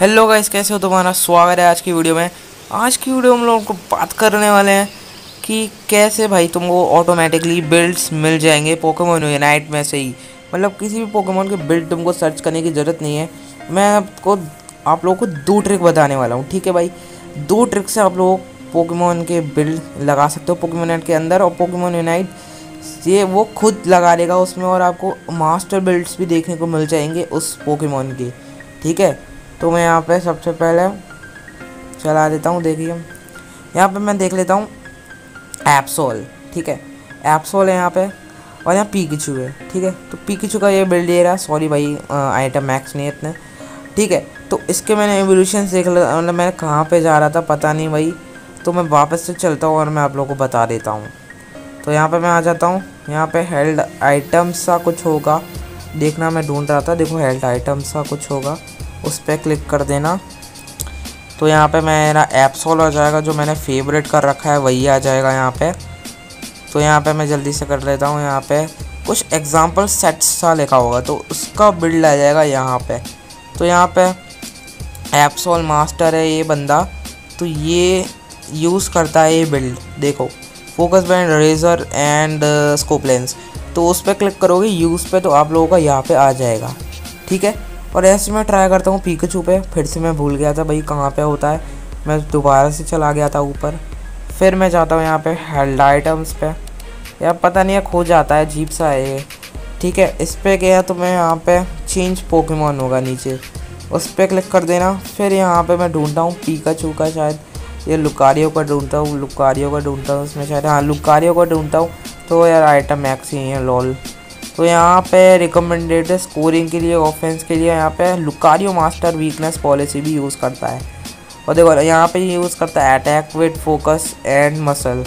Hello guys कैसे हो तुम्हारा? स्वागत है आज की वीडियो में। आज की वीडियो हम लोगों को बात करने वाले हैं कि कैसे भाई तुमको ऑटोमेटिकली बिल्ड्स मिल जाएँगे पोकेमोन यूनाइट में से ही। मतलब किसी भी पोकेमोन के बिल्ड तुमको सर्च करने की ज़रूरत नहीं है। मैं आपको, आप लोगों को दो ट्रिक बताने वाला हूँ, ठीक है भाई? दो ट्रिक से आप लोग पोकेमोन के बिल्ड लगा सकते हो पोकेमोन के अंदर और पोकेमोन यूनाइट ये वो खुद लगा देगा उसमें और आपको मास्टर बिल्ड्स भी देखने को मिल जाएँगे उस पोकेमोन के, ठीक है? तो मैं यहाँ पे सबसे पहले चला देता हूँ, देखिए। यहाँ पे मैं देख लेता हूँ एप्सोल ठीक है? एप्सोल है यहाँ पे और यहाँ पीकिचू है, ठीक है? तो पीकिचू का ये बिल्ड ये रहा सॉरी भाई आइटम मैक्स नहीं इतने, ठीक है? तो इसके मैंने एवोल्यूशन देख लिया मतलब मैं कहाँ पे जा रहा था पता नहीं भाई तो मैं वापस से चलता हूँ और मैं आप लोगों को बता देता हूँ। तो यहाँ पे मैं आ जाता हूँ, यहाँ पे हेल्ड आइटम सा कुछ होगा, देखना मैं ढूंढ रहा था, देखो हेल्थ आइटम सा कुछ होगा। उस पर क्लिक कर देना। तो यहाँ पे मेरा एप्सोल आ जाएगा, जो मैंने फेवरेट कर रखा है, वही आ जाएगा यहाँ पे। तो यहाँ पे मैं जल्दी से कर लेता हूँ यहाँ पे। कुछ एग्ज़ाम्पल सेट्स सा लिखा होगा तो उसका बिल्ड आ जाएगा यहाँ पे। तो यहाँ पे एप्सोल मास्टर है ये बंदा। तो ये यूज़ करता है ये बिल्ड देखो। Focus band razor and scope lens तो उस पर क्लिक करोगे यूज़ पे तो आप लोगों का यहाँ पे आ जाएगा। ठीक है? और ऐसे मैं ट्राई करता हूँ पीकचू पे, फिर से मैं भूल गया था भाई कहाँ पे होता है। मैं दोबारा से चला गया था ऊपर। फिर मैं जाता हूँ यहाँ पे हेल्ड आइटम्स पे। यार पता नहीं है खो जाता है जीप सा है ये। ठीक है, इस पर गया तो मैं यहाँ पे चेंज पोकेमोन होगा नीचे। उस पर क्लिक कर देना, फिर यहाँ पे मैं ढूंढता हूँ पीकाचू का शायद। ये लुकारियों का ढूंढता हूँ लुकारियों का ढूंढता हूँ उसमें शायद। हाँ लुकारियों का ढूंढता हूँ तो यार आइटम मैक्स ही है लॉल तो यहाँ पे रिकमेंडेड स्कोरिंग के लिए ऑफेंस के लिए यहाँ पे लुकारियो मास्टर वीकनेस पॉलिसी भी यूज़ करता है। और देखो, यहाँ पे यूज़ करता है attack with focus and muscle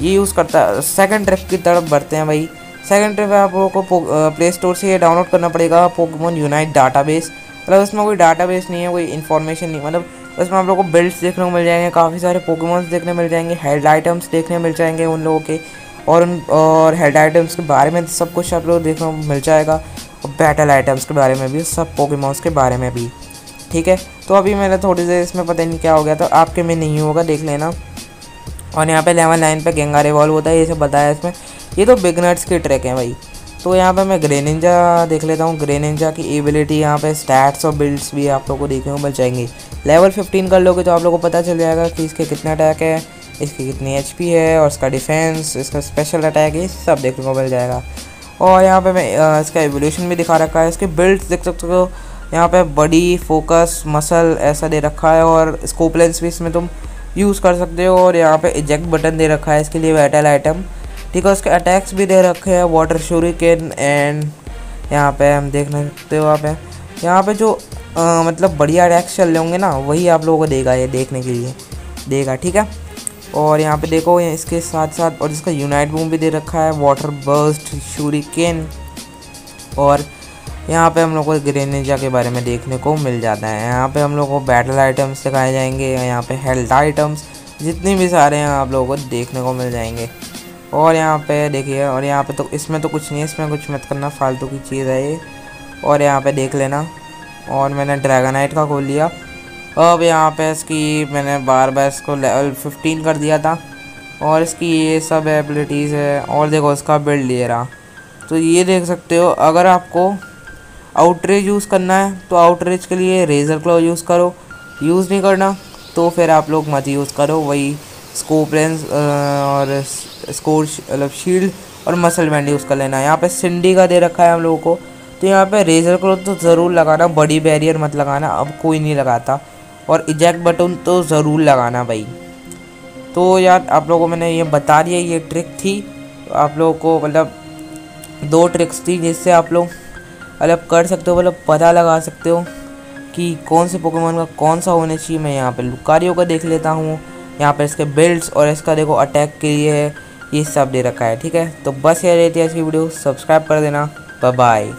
ये यूज़ करता है। सेकेंड ट्रिप की तरफ़ बढ़ते हैं भाई। सेकेंड ट्रिप आप लोगों को प्ले स्टोर से ये डाउनलोड करना पड़ेगा पोकेमोन यूनाइट डाटाबेस मतलब इसमें कोई डाटाबेस नहीं है, कोई इन्फॉर्मेशन नहीं। मतलब उसमें आप लोगों को बिल्ड्स देखने को मिल जाएँगे, काफ़ी सारे पोकेमोन्स देखने मिल जाएँगे हेल्ड आइटम्स देखने मिल जाएँगे उन लोगों के। और उन, और हेड आइटम्स के बारे में सब कुछ आप लोग देखने को मिल जाएगा। और बैटल आइटम्स के बारे में भी, सब पोकेमोन्स के बारे में भी। ठीक है? तो अभी मेरा थोड़ी देर इसमें पता नहीं क्या हो गया तो आपके में नहीं होगा, देख लेना। और यहाँ पे लेवल नाइन पे गेंगा रिवॉल्व होता है, ये सब बताया इसमें। ये तो बिगनर्स की ट्रैक है भाई। तो यहाँ पे मैं ग्रेनिंजा देख लेता हूँ। ग्रेनिंजा की एबिलिटी यहाँ पे स्टैट्स और बिल्ड्स भी आप लोगों को देखने को मिल जाएँगे। लेवल 15 कर लोगे तो आप लोगों को पता चल जाएगा कि इसके कितने अटैक है। इसकी कितनी एच है और इसका डिफेंस इसका स्पेशल अटैक ये सब देखने को मिल जाएगा। और यहाँ पे मैं इसका एवोल्यूशन भी दिखा रखा है। इसके बिल्ड देख सकते हो। यहाँ पे बॉडी फोकस मसल ऐसा दे रखा है और स्कोप लेंस भी इसमें तुम यूज़ कर सकते हो और यहाँ पे इजेक्ट बटन दे रखा है इसके लिए वेटल आइटम ठीक है उसके अटैक्स भी दे रखे हैं वाटर शूरिकेन एंड यहाँ पे हम देख सकते हो यहाँ पे जो आ, मतलब बढ़िया अटैक्स चल रहे होंगे ना वही आप लोगों को देगा ये देखने के लिए। देगा ठीक है? और यहाँ पे देखो इसके साथ साथ और इसका यूनाइट बूम भी दे रखा है वाटर बर्स्ट शूरिकेन और यहाँ पे हम लोग को ग्रेनेजा के बारे में देखने को मिल जाता है। यहाँ पे हम लोग को बैटल आइटम्स दिखाए जाएँगे यहाँ पे हेल्थ आइटम्स जितने भी सारे हैं आप लोगों को देखने को मिल जाएँगे। और यहाँ पे देखिए, और यहाँ पे तो इसमें तो कुछ नहीं है, इसमें कुछ मत करना, फालतू की चीज़ है ये। और यहाँ पे देख लेना। और मैंने ड्रैगनाइट का खोल लिया। अब यहाँ पे इसकी मैंने बार बार इसको लेवल 15 कर दिया था। और इसकी ये सब एबिलिटीज़ है। और देखो इसका बिल्ड ये रहा। तो ये देख सकते हो, अगर आपको आउटरेज यूज़ करना है तो आउटरेज के लिए रेज़र क्लो यूज़ करो। यूज़ नहीं करना तो फिर आप लोग मत यूज़ करो। वही स्कोप लेंस और स्कोर मतलब शील्ड और मसल बैंड यूज़ कर लेना। यहाँ पे सिंडी का दे रखा है हम लोगों को। तो यहाँ पे रेज़र क्लो तो ज़रूर लगाना, बड़ी बैरियर मत लगाना। अब कोई नहीं लगाता। और इजेक्ट बटन तो ज़रूर लगाना भाई। तो यार, आप लोगों को मैंने ये बता दिया, ये ट्रिक थी। तो आप लोगों को मतलब दो ट्रिक्स थी जिससे आप लोग मतलब कर सकते हो मतलब पता लगा सकते हो कि कौन से पोकेमोन का कौन सा होना चाहिए। मैं यहाँ पे लुकारियों का देख लेता हूँ, यहाँ पर इसके बिल्ड्स और इसका देखो अटैक के लिए है, ये सब दे रखा है, ठीक है? तो बस ये रहती है इसकी वीडियो सब्सक्राइब कर देना बाय